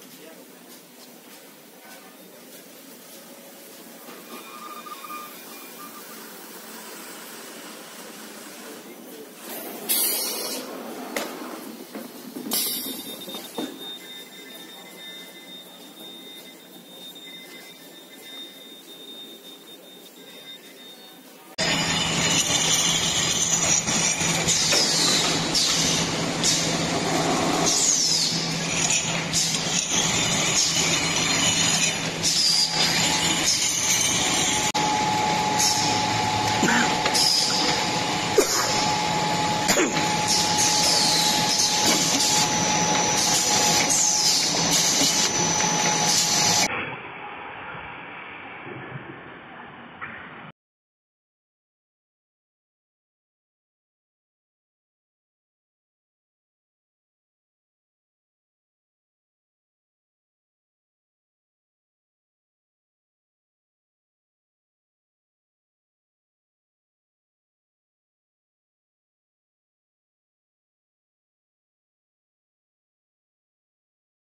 Yeah.